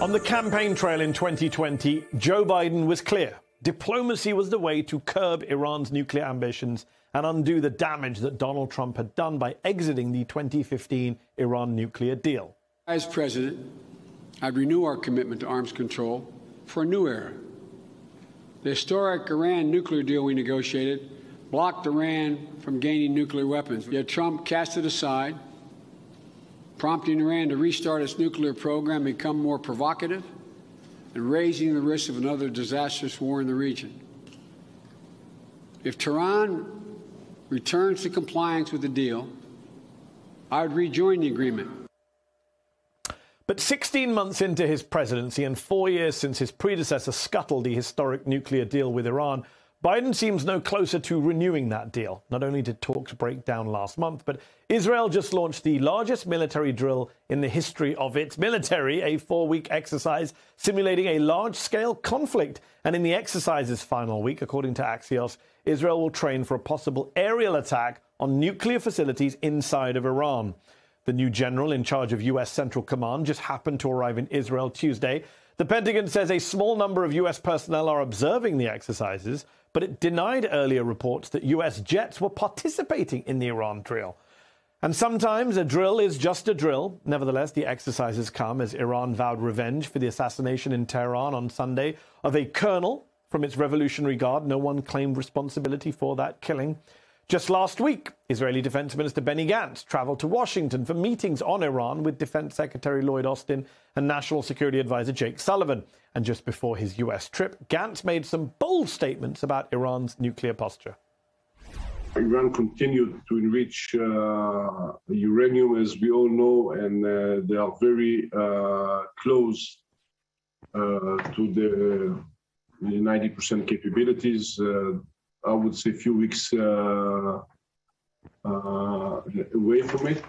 On the campaign trail in 2020, Joe Biden was clear. Diplomacy was the way to curb Iran's nuclear ambitions and undo the damage that Donald Trump had done by exiting the 2015 Iran nuclear deal. As president, I'd renew our commitment to arms control for a new era. The historic Iran nuclear deal we negotiated blocked Iran from gaining nuclear weapons. Yet Trump cast it aside, prompting Iran to restart its nuclear program, become more provocative, and raising the risk of another disastrous war in the region. If Tehran returns to compliance with the deal, I would rejoin the agreement. But 16 months into his presidency and four years since his predecessor scuttled the historic nuclear deal with Iran, Biden seems no closer to renewing that deal. Not only did talks break down last month, but Israel just launched the largest military drill in the history of its military, a four week exercise simulating a large scale conflict. And in the exercise's final week, according to Axios, Israel will train for a possible aerial attack on nuclear facilities inside of Iran. The new general in charge of U.S. Central Command just happened to arrive in Israel Tuesday. The Pentagon says a small number of U.S. personnel are observing the exercises, but it denied earlier reports that U.S. jets were participating in the Iran drill. And sometimes a drill is just a drill. Nevertheless, the exercises come as Iran vowed revenge for the assassination in Tehran on Sunday of a colonel from its Revolutionary Guard. No one claimed responsibility for that killing. Just last week, Israeli Defense Minister Benny Gantz traveled to Washington for meetings on Iran with Defense Secretary Lloyd Austin and National Security Advisor Jake Sullivan. And just before his US trip, Gantz made some bold statements about Iran's nuclear posture. Iran continued to enrich uh, uranium, as we all know, and uh, they are very uh, close uh, to the 90% capabilities. I would say, a few weeks uh, uh, away from it.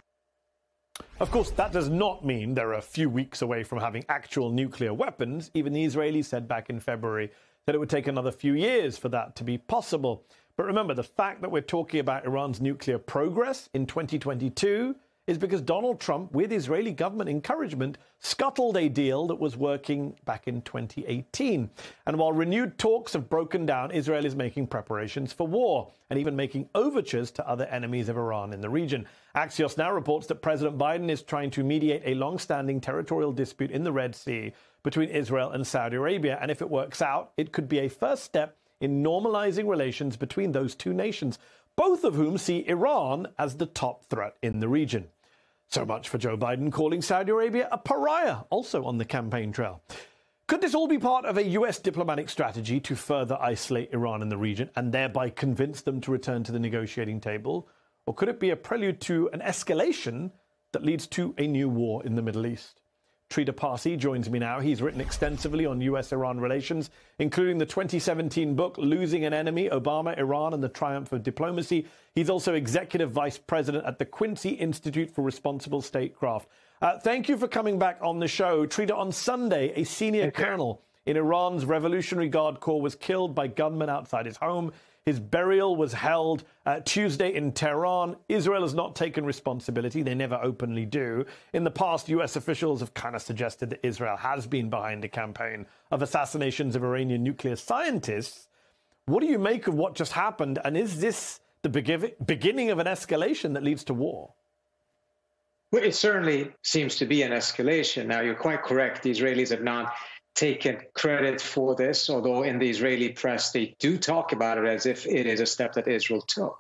Of course, that does not mean they're a few weeks away from having actual nuclear weapons. Even the Israelis said back in February that it would take another few years for that to be possible. But remember, the fact that we're talking about Iran's nuclear progress in 2022 is because Donald Trump, with Israeli government encouragement, scuttled a deal that was working back in 2018. And while renewed talks have broken down, Israel is making preparations for war and even making overtures to other enemies of Iran in the region. Axios now reports that President Biden is trying to mediate a long standing territorial dispute in the Red Sea between Israel and Saudi Arabia. And if it works out, it could be a first step in normalizing relations between those two nations, both of whom see Iran as the top threat in the region. So much for Joe Biden calling Saudi Arabia a pariah, also on the campaign trail. Could this all be part of a US diplomatic strategy to further isolate Iran in the region and thereby convince them to return to the negotiating table? Or could it be a prelude to an escalation that leads to a new war in the Middle East? Trita Parsi joins me now. He's written extensively on US Iran relations, including the 2017 book Losing an Enemy Obama, Iran, and the Triumph of Diplomacy. He's also executive vice president at the Quincy Institute for Responsible Statecraft. Uh, thank you for coming back on the show. Trita, on Sunday, a senior colonel in Iran's Revolutionary Guard Corps was killed by gunmen outside his home. His burial was held uh, Tuesday in Tehran. Israel has not taken responsibility. They never openly do. In the past, US officials have kind of suggested that Israel has been behind a campaign of assassinations of Iranian nuclear scientists. What do you make of what just happened? And is this the beginning of an escalation that leads to war? Well, it certainly seems to be an escalation. Now, you're quite correct. The Israelis have not taken credit for this, although in the Israeli press they do talk about it as if it is a step that Israel took.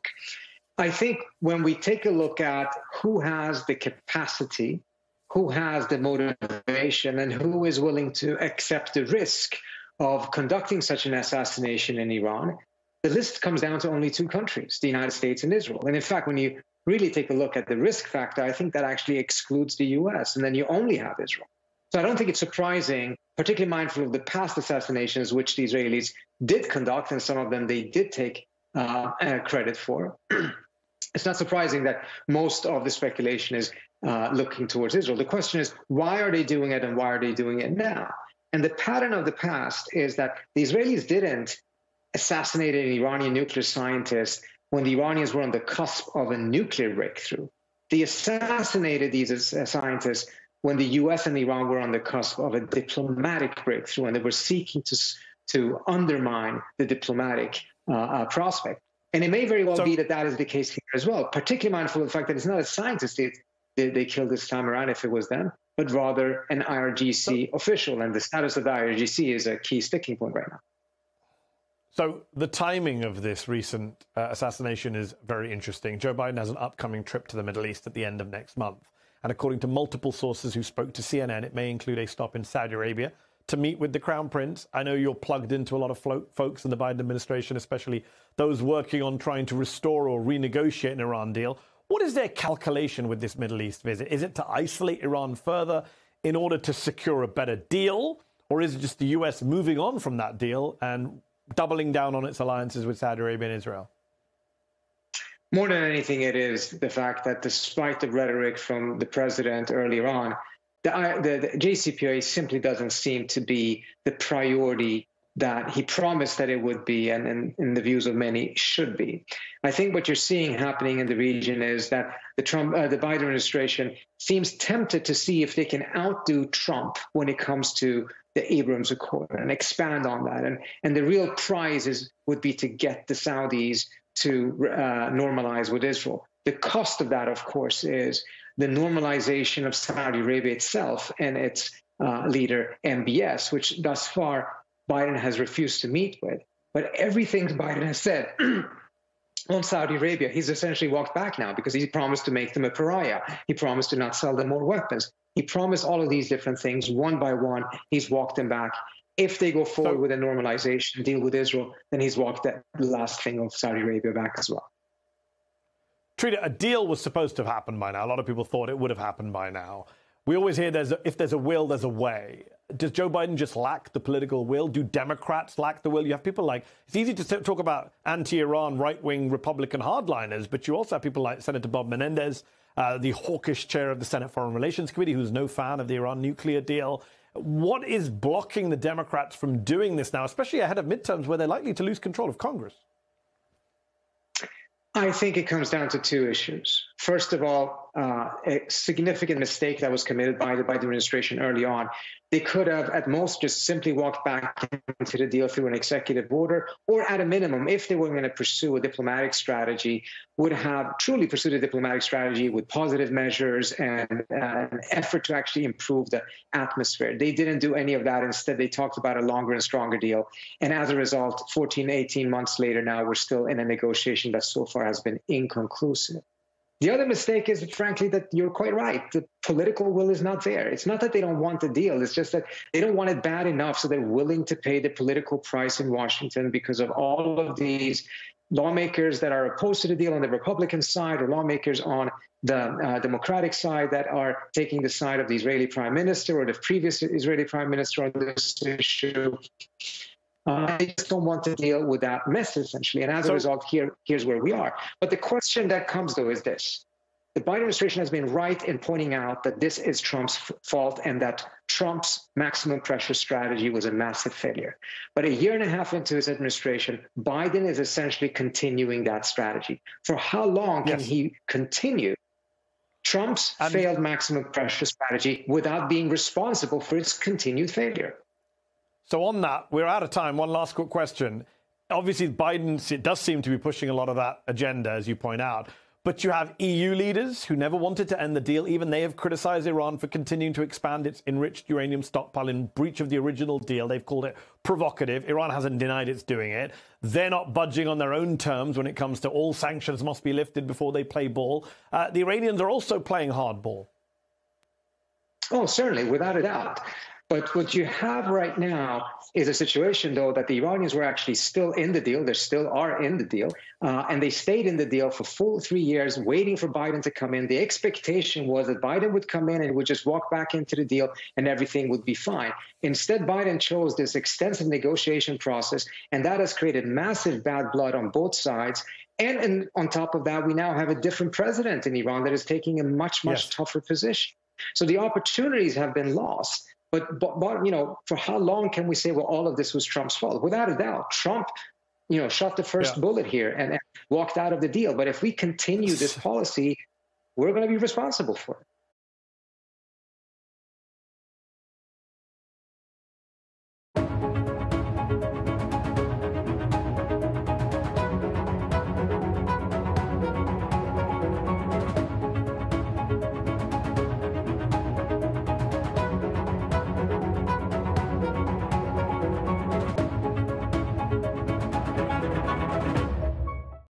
I think when we take a look at who has the capacity, who has the motivation, and who is willing to accept the risk of conducting such an assassination in Iran, the list comes down to only two countries, the United States and Israel. And in fact, when you really take a look at the risk factor, I think that actually excludes the US, and then you only have Israel. So I don't think it's surprising, particularly mindful of the past assassinations, which the Israelis did conduct, and some of them they did take uh, uh, credit for. it's not surprising that most of the speculation is uh, looking towards Israel. The question is, why are they doing it and why are they doing it now? And the pattern of the past is that the Israelis didn't assassinate an Iranian nuclear scientist when the Iranians were on the cusp of a nuclear breakthrough. They assassinated these scientists when the US and Iran were on the cusp of a diplomatic breakthrough and they were seeking to, to undermine the diplomatic uh, uh, prospect. And it may very well so, be that that is the case here as well, particularly mindful of the fact that it's not a scientist they, they, they killed this time around if it was them, but rather an IRGC so, official. And the status of the IRGC is a key sticking point right now. So the timing of this recent uh, assassination is very interesting. Joe Biden has an upcoming trip to the Middle East at the end of next month. And according to multiple sources who spoke to CNN, it may include a stop in Saudi Arabia to meet with the Crown Prince. I know you're plugged into a lot of folks in the Biden administration, especially those working on trying to restore or renegotiate an Iran deal. What is their calculation with this Middle East visit? Is it to isolate Iran further in order to secure a better deal? Or is it just the US moving on from that deal and doubling down on its alliances with Saudi Arabia and Israel? More than anything, it is the fact that despite the rhetoric from the president earlier on, the, the, the JCPOA simply doesn't seem to be the priority that he promised that it would be, and, in the views of many, should be. I think what you're seeing happening in the region is that the Trump, uh, the Biden administration seems tempted to see if they can outdo Trump when it comes to the Abraham Accord and expand on that. And and the real prize is would be to get the Saudis to uh, normalize with Israel. The cost of that, of course, is the normalization of Saudi Arabia itself and its uh, leader, MBS, which thus far Biden has refused to meet with. But everything Biden has said on Saudi Arabia, he's essentially walked back now because he promised to make them a pariah. He promised to not sell them more weapons. He promised all of these different things one by one. He's walked them back. If they go forward so, with a normalization deal with Israel, then he's walked that last thing of Saudi Arabia back as well. Trita, a deal was supposed to have happened by now. A lot of people thought it would have happened by now. We always hear there's a, if there's a will, there's a way. Does Joe Biden just lack the political will? Do Democrats lack the will? You have people like it's easy to talk about anti-Iran, right-wing Republican hardliners, but you also have people like Senator Bob Menendez, uh, the hawkish chair of the Senate Foreign Relations Committee, who's no fan of the Iran nuclear deal. What is blocking the Democrats from doing this now, especially ahead of midterms where they're likely to lose control of Congress? I think it comes down to two issues. First of all, uh, a significant mistake that was committed by the Biden administration early on they could have, at most, just simply walked back into the deal through an executive order, or at a minimum, if they were going to pursue a diplomatic strategy, would have truly pursued a diplomatic strategy with positive measures and uh, an effort to actually improve the atmosphere. They didn't do any of that. Instead, they talked about a longer and stronger deal. And as a result, 14, 18 months later, now we're still in a negotiation that so far has been inconclusive. The other mistake is, frankly, that you're quite right. The political will is not there. It's not that they don't want the deal. It's just that they don't want it bad enough, so they're willing to pay the political price in Washington because of all of these lawmakers that are opposed to the deal on the Republican side or lawmakers on the uh, Democratic side that are taking the side of the Israeli prime minister or the previous Israeli prime minister on this issue. Uh, they just don't want to deal with that mess, essentially. And as so, a result, here, here's where we are. But the question that comes, though, is this. The Biden administration has been right in pointing out that this is Trump's fault and that Trump's maximum pressure strategy was a massive failure. But a year and a half into his administration, Biden is essentially continuing that strategy. For how long can he continue Trump's and failed maximum pressure strategy without being responsible for its continued failure? So on that, we're out of time. One last quick question. Obviously, Biden it does seem to be pushing a lot of that agenda, as you point out. But you have EU leaders who never wanted to end the deal. Even they have criticized Iran for continuing to expand its enriched uranium stockpile in breach of the original deal. They've called it provocative. Iran hasn't denied it's doing it. They're not budging on their own terms when it comes to all sanctions must be lifted before they play ball. Uh, the Iranians are also playing hardball. Oh, certainly, without a doubt. But what you have right now is a situation, though, that the Iranians were actually still in the deal. They still are in the deal. Uh, and they stayed in the deal for full three years, waiting for Biden to come in. The expectation was that Biden would come in and would just walk back into the deal and everything would be fine. Instead, Biden chose this extensive negotiation process, and that has created massive bad blood on both sides. And, and on top of that, we now have a different president in Iran that is taking a much, much yes. tougher position. So the opportunities have been lost. But, but, but, you know, for how long can we say, well, all of this was Trump's fault? Without a doubt, Trump, you know, shot the first yeah. bullet here and, and walked out of the deal. But if we continue this policy, we're going to be responsible for it.